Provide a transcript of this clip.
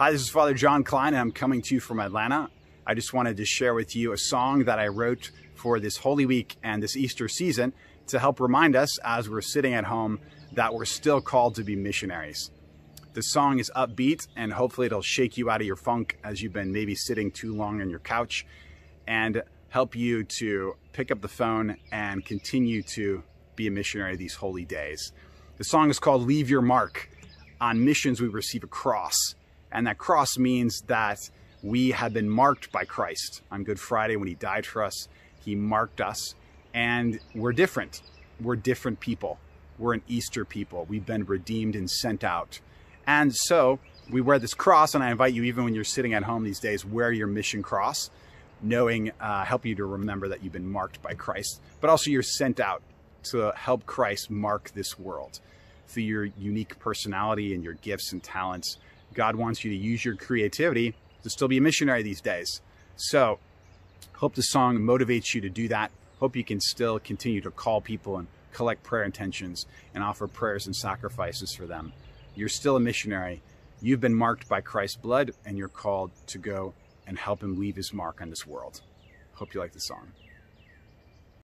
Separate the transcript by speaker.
Speaker 1: Hi, this is Father John Klein, and I'm coming to you from Atlanta. I just wanted to share with you a song that I wrote for this Holy Week and this Easter season to help remind us as we're sitting at home that we're still called to be missionaries. The song is upbeat and hopefully it'll shake you out of your funk as you've been maybe sitting too long on your couch and help you to pick up the phone and continue to be a missionary these holy days. The song is called Leave Your Mark. On missions, we receive a cross. And that cross means that we have been marked by Christ. On Good Friday, when He died for us, He marked us. And we're different. We're different people. We're an Easter people. We've been redeemed and sent out. And so we wear this cross, and I invite you, even when you're sitting at home these days, wear your mission cross, knowing, uh, help you to remember that you've been marked by Christ, but also you're sent out to help Christ mark this world through your unique personality and your gifts and talents. God wants you to use your creativity to still be a missionary these days. So, hope the song motivates you to do that. Hope you can still continue to call people and collect prayer intentions and offer prayers and sacrifices for them. You're still a missionary. You've been marked by Christ's blood, and you're called to go and help him leave his mark on this world. Hope you like the song.